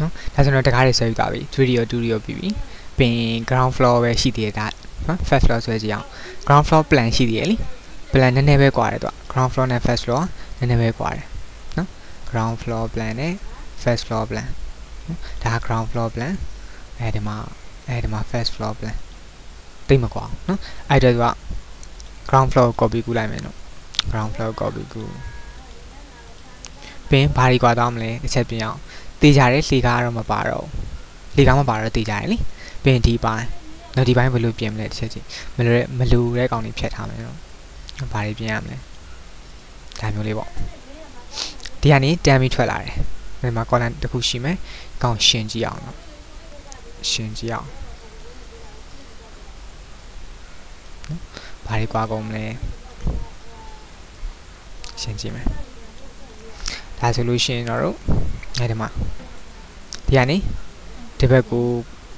နော်ဒါဆိုတော့တကားတွေဆွဲပြီးသွားပြီ3ရော2ရောပြီးပြီပြီးရင် ground floor ပဲရှိသေးတယ်ဒါနော် first floor ဆွဲကြည့်အောင် ground floor plan ရှိသေးတယ်လေ plan နည်းနည်းပဲကွာတယ်သူက ground floor နဲ့ first floor နည်းနည်းပဲကွာတယ်နော် ground floor plan နဲ့ first floor plan နော်ဒါက ground floor plan အဲဒီမှာအဲဒီမှာ first floor plan တိတ်မကွာဘူးနော်အဲ့တော့သူက ground floor ကို copy ကူးလိုက်မယ်နော် ground floor copy ကူးပင်ဘာတွေကွာသွားမလဲတစ်ချက်ပြင်အောင် တေးကြတယ်လေကားတော့မပါတော့ဘူးလေကားမပါတော့တေးကြတယ်လေပင်ဒီပိုင်းနော်ဒီပိုင်းဘယ်လိုပြင်မလဲတစ်ချက်ချင်းမလူတဲ့မလူတဲ့ကောင်တွေဖြတ်ထားမယ်နော်ဘာတွေပြင်ရမလဲဒါမျိုးလေးပေါ့ဒီကနေတမ်းပြီးထွက်လာတယ်ဒီမှာ column တစ်ခုရှိမယ်ကောင်ရှင်းကြည့်အောင်နော်ရှင်းကြည့်အောင်ဘာတွေကွာကုန်မလဲရှင်းကြည့်မယ်ဒါဆိုလို့ရှိရင်တော့ အဲဒီမှာဒီကနေဒီဘက်ကို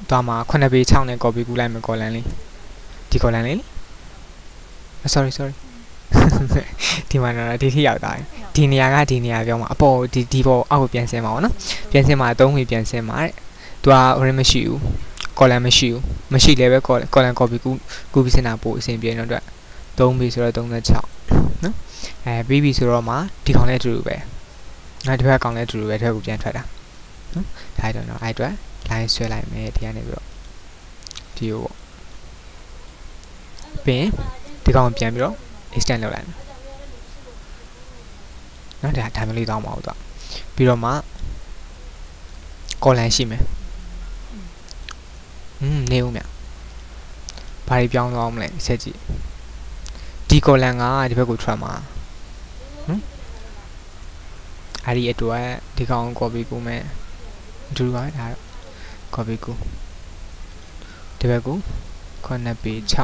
သွားမှာ9ပေ6နဲ့ copy ကူးလိုက်မယ် column လေးဒီ column လေး sorry sorry ဒီမှာတော့ဒီထိရောက်သွားတယ်ဒီနေရာကဒီနေရာပြောမှာအပေါ်ဒီဒီပေါ်အောက်ကိုပြန်ဆင်းမှာပေါ့နော်ပြန်ဆင်းမှာ3ဝေပြန်ဆင်းမှာတဲ့သူက order မရှိဘူး column မရှိဘူးမရှိလည်းပဲ column column copy ကူကူပြီးစင်တာပို့အဆင်ပြေတော့အတွက်3ပြီဆိုတော့36နော်အဲပြီးပြီဆိုတော့မှဒီကောင်လည်းအတူတူပဲ နောက်တစ်ဖက်ကောင်လည်းအတူတူပဲတစ်ဖက်ကိုပြန်ထွက်တာနော်ဒါတော့တော့အဲ့အတွက် line ဆွဲလိုက်မယ်ဒီကနေပြီးတော့ဒီကိုပေါ့ပြီးရင်ဒီကောင်ပြန်ပြီးတော့ extend လုပ်လိုက်မယ်နော်ဒါဒါမျိုးလေးတောင်းပါဦးတော့ပြီးတော့မှ column ရှိမယ်อืมနေဦးမြဘာတွေပြောင်းသွားမလဲဆက်ကြည့်ဒီ column ကဒီဘက်ကိုထွက်မှာဟမ် အဲ့ဒီအတွက်ဒီကောင် copy ကူမယ်ဒူပါဒါတော့ copy ကူဒီဘက်ကို9ပေ6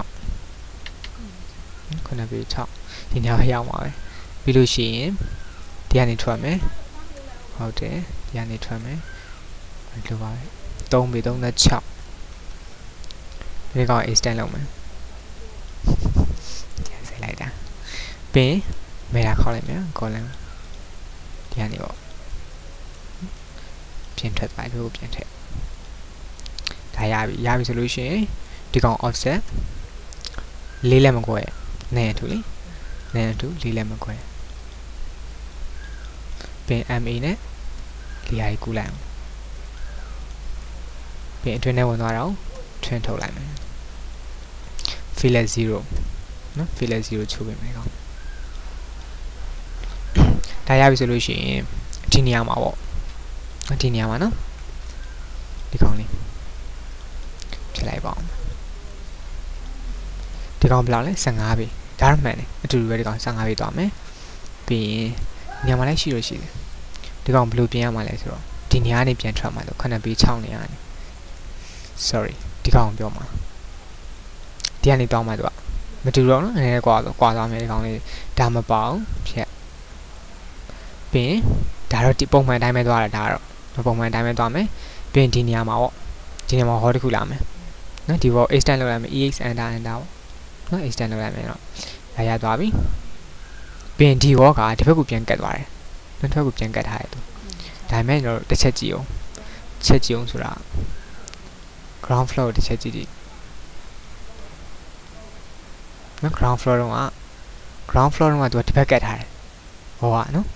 9ပေ6ဒီညရောက်မှာပဲပြီးလို့ရှိရင်ဒီကနေထွက်မယ်ဟုတ်တယ်ဒီကနေထွက်မယ်လိုပါပဲ3ပေ36ဒီကောင် extend လုပ်မယ်ပြန်ဆက်လိုက်တာပင်မေတာခေါက်လိုက်မယ် column ဒီကနေပေါ့ပြင်ထွက်သွားလို့ပြင်ထည့်ဒါရပြီရပြီဆိုလို့ရှိရင်ဒီကောင် offset လေးလက်မကွဲနဲ့အထူလေနဲ့အထူလေးလက်မကွဲပင် MA နဲ့လီယာကြီးကူးလိုက်အောင်ပင်အတွင်းထဲဝင်သွားတော့ထွင်းထုတ်လိုက်မယ် fillet 0နော် fillet 0ချိုးပေးမယ်ကောင် ဒါရပြီဆိုလို့ရှိရင်ဒီနေရာမှာပေါ့ဒီနေရာမှာနော်ဒီကောင်လေးဖြတ်လိုက်ပါအောင်ဒီကောင်ဘယ်လောက်လဲ15ပေဒါမှန်တယ်အတူတူပဲဒီကောင်15ပေသွားမယ်ပြီးရင်နေရာမှာလည်းရှိလို့ရှိတယ်ဒီကောင်ဘယ်လိုပြင်ရမှာလဲဆိုတော့ဒီနေရာကနေပြန်ထွက်မှာလို့ခဏပေး6နေရာနေ sorry ဒီကောင်ပြောမှာဒီကနေတောင်းမှသူကမတူတော့နော်နည်းနည်းကွာတော့ကွာသွားမယ်ဒီကောင်လေးဒါမပေါအောင်ဖြတ် ပြီးရင်ဒါတော့ဒီပုံမှန်အတိုင်းပဲသွားတာဒါတော့ပုံမှန်အတိုင်းပဲသွားမယ်ပြီးရင်ဒီနေရာမှာပေါ့ဒီနေရာမှာဟောတစ်ခုလာမယ်နော်ဒီဘော extend လုပ်လိုက်မယ် ex enter enter ပေါ့နော် extend လုပ်လိုက်မယ်တော့ဒါရသွားပြီပြီးရင်ဒီဘောကဒီဘက်ကိုပြန်ကတ်သွားတယ်နောက်တစ်ဘက်ကိုပြန်ကတ်ထားတယ်သူဒါပေမဲ့ကျွန်တော်တစ်ချက်ကြည့်အောင်ချက်ကြည့်အောင်ဆိုတာ ground floor တစ်ချက်ကြည့်ကြည့်နော် ground floor တော့က ground floor တော့ကသူကဒီဘက်ကတ်ထားတယ်ဟောကနော်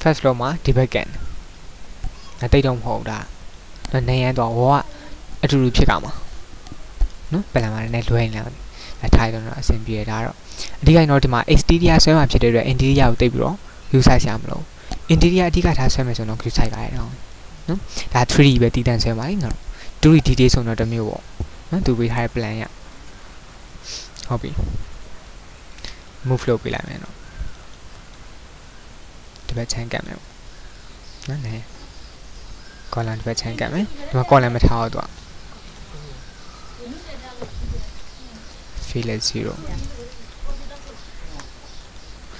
first floor မှာဒီဘက်ကတ်တယ်တိတ်တော့မဟုတ်ဒါနော်နေရန်တော့ဟောကအတူတူဖြစ်ကြမှာနော်ပလန်မှာလည်းလွဲနေတယ်အဲထိုင်တော့အဆင်ပြေတာတော့အဓိကတော့ဒီမှာ exterior ဆွဲမှာဖြစ်တဲ့အတွက် interior ကိုတိတ်ပြီးတော့ view size ရမလို့ interior အဓိကထားဆွဲမယ်ဆိုတော့ view size ပါရတော့နော်ဒါ 3D ပဲတည်တံ့ဆွဲပါလိမ့်နော် 2D detail ဆိုတော့တစ်မျိုးပေါ့နော်သူပေးထားတဲ့ plan ရဟုတ်ပြီ move လုပ်ပေးလိုက်မယ်နော် ဒီဘက်ချမ်းကတ်မယ်ပေါ့နော်နဲ column ဒီဘက်ချမ်းကတ်မယ်ဒီမှာ column မထားတော့သူက fillet 0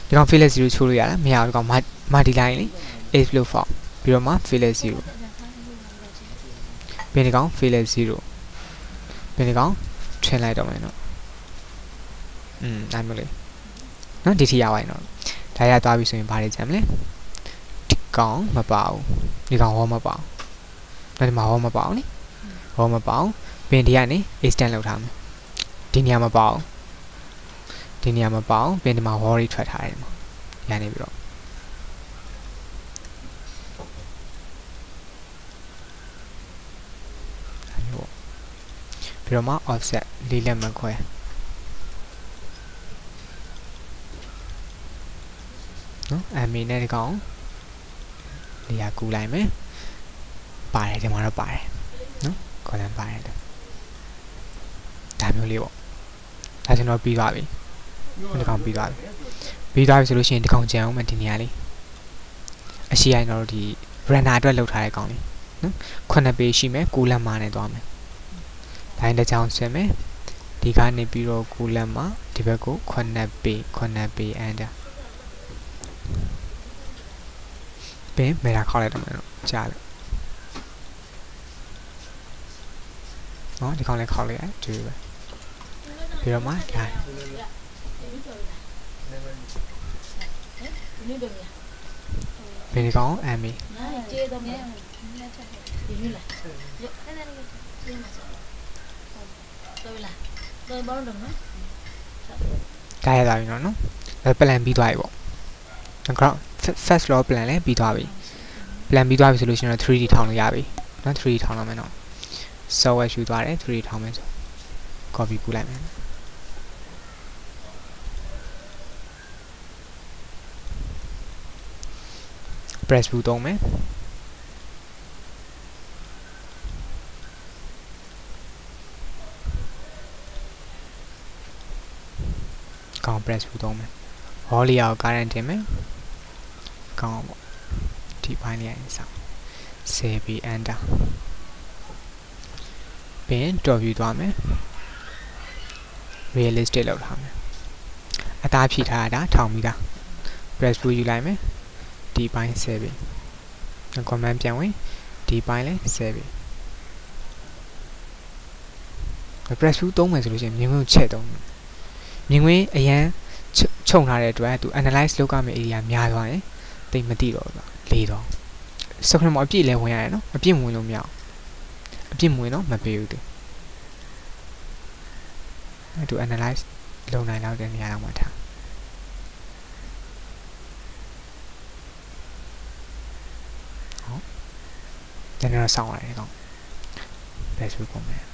ဒီကောင် fillet 0ချိုးလို့ရလားမရဘူးဒီကောင် multi line လေ h flow form ပြီးတော့မှ fillet 0ဘယ်ဒီကောင် fillet 0ဘယ်ဒီကောင်ထွင်လိုက်တော့မယ်နော်อืมအဲ့မျိုးလေးနော်ဒီထိရပါရင်တော့ ဒါရသွားပြီဆိုရင်ဘာတွေကြမ်းမလဲဒီကကောင်မပါဘူးဒီကောင်ဟောမပါဘူးဒါဒီမှာဟောမပါဘူးနိဟောမပါဘူးပင်ဒီကနေ extend လောက်ထားမယ်ဒီနေရာမှာပါအောင်ဒီနေရာမှာပါအောင်ပင်ဒီမှာဟောရီထွက်ထားတယ်မှာရနေပြီးတော့အဲ့လိုပေါ့ပြီးတော့မှ offset လေးလက်မခွဲ နော်အမီနဲ့ဒီကောင်နေရာကူလိုက်မယ်ပါတယ်ဒီမှာတော့ပါတယ်နော် column ပါတယ်ဒါမျိုးလေးပေါ့ဒါကျွန်တော်ပြီးသွားပြီဒီကောင်ပြီးသွားပြီပြီးသွားပြီဆိုလို့ရှိရင်ဒီကောင်ကြံအောင်မဒီနေရာလေးအရှိရင်တော့ဒီ runner အတွက်လောက်ထားတဲ့ကောင်လေးနော်ခုနှစ်ပေရှိမယ်ကူလက်မနဲ့သွားမယ်ဒါရင်တစ်ချောင်းဆင်မယ်ဒီကနေပြီးတော့ကူလက်မဒီဘက်ကိုခုနှစ်ပေခုနှစ်ပေ enter ပင်မေရာခေါက်လိုက်တော့မယ်တော့ကြားတယ်နော်ဒီကောင်လေးခေါက်လိုက်ရဒီပဲပြီးတော့မှဒါဒီလိုမျိုးဘယ်ဒီကောင်အမ်မီနားကျေတော့မယ်ဒီလိုလားရအဲ့ဒါလေးကျေမှာဆိုတော့လားတော့ဘောင်းတော့နော်ကြားရသွားပြီနော်နော်ဒါ plan ပြီးသွားပြီပေါ့ ground first law plan လည်းပြီးသွားပြီ plan ပြီးသွားပြီဆိုလို့ရှိရင်တော့ 3D ထောင်လို့ရပြီနော် 3D ထောင်တော့မယ်နော် software ယူသွားတယ် 3D ထောင်မယ်ဆို copy ကူးလိုက်မယ် press view သုံးမယ်ကောင်း press view သုံးမယ် wall layer ကို current တင်မယ် ကောင်းပေါ့ဒီပိုင်းလေးရင်ဆောင် save ပြီး enter ပြီးရင် top view သွားမယ် realistic လောက်ထားမယ်အသားဖြည့်ထားတာထောင်ပြီးသား press view ယူလိုက်မယ်ဒီပိုင်းဆဲပြီ command ပြန်ဝင်ဒီပိုင်းလဲဆဲပြီ press view သုံးမယ်ဆိုလို့ရှိရင်မြင်ကွင်းကိုချက်သုံးမယ်မြင်ကွင်းအရန်ခြုံထားတဲ့အတွက်သူ analyze လုပ်ရမယ့် area များသွားရင် တိတ်မသိတော့ဘူးလေတော့ screen မှာအပြည့်လဲဝင်ရတယ်နော်အပြည့်မဝင်လို့မရအောင်အပြည့်မဝင်တော့မပေးဘူးသူအဲသူ analyze လုပ်နိုင်တော့တဲ့နေရာတော့မှာထားကျွန်တော်ဆောင်းရတယ်ကောင် best view ပုံမယ်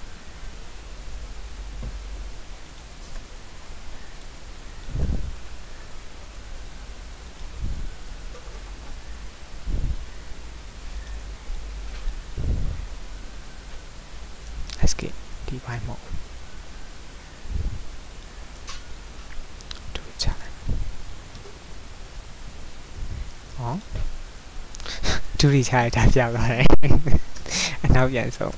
escape ဒီဘိုင်းမဟုတ်တူချလိုက်ဟောဒူရီချရတာပြောက်သွားတယ်အနောက်ပြန်ဆုံး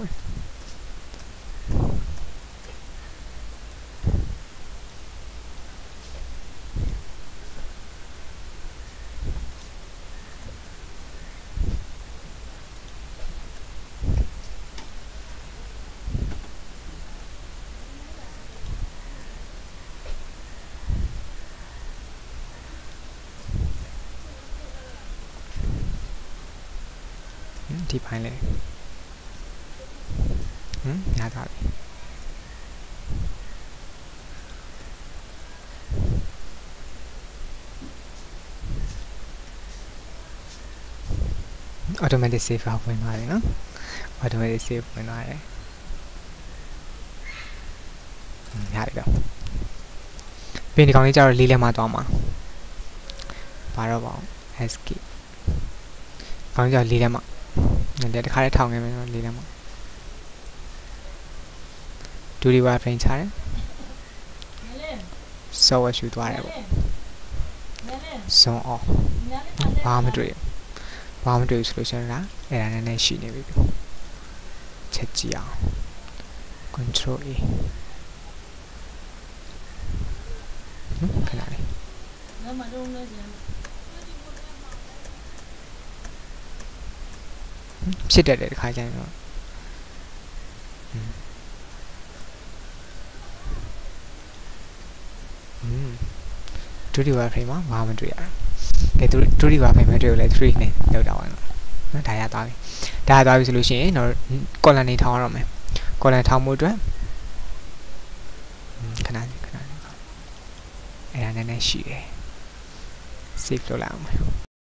ဒီဘိုင်းလေဟမ်ရတာပြီအော်တိုမက်တစ် save ဝင်သွားတယ်နော် automatic save ဝင်သွားတယ်ရတယ်တော့ပင်ဒီကောင်လေးကျတော့လေးလက်မှသွားမှာဘာတော့ပါအောင် escape ကောင်းကြလေးလက်မှ လည်းတခါလေးထောင်ခဲ့မယ်နော်လေးလက်မှဒူဒီဝါဖရင်ချတယ်မဲလေး software ရှူသွားတယ်ပေါ့မဲလေး zone off ညာလေးဘာမှမတွေ့ဘူးဘာမှမတွေ့ဘူးဆိုလို့ရှိရင်လားအဲ့ဒါနည်းနည်းရှိနေပြီချက်ကြည့်အောင် control A နော်ခဏလေး ငါမတော့လို့ကျန် ဖြစ်တတ်တယ်တခါကျရင်တော့อืมဒုတိယ frame မှာဘာမှမတွေ့ရဘူးကဲသူသူဒီပါမယ်မတွေ့ဘူးလေ3နဲ့လောက်တာပါနော်နော်ဒါရသွားပြီဒါရသွားပြီဆိုလို့ရှိရင်တော့ column နေထောင်းရတော့မယ် column ထောင်းမှုအတွက်ခဏခဏအဲ့ဒါနည်းနည်းရှိတယ် save လုပ်လိုက်အောင်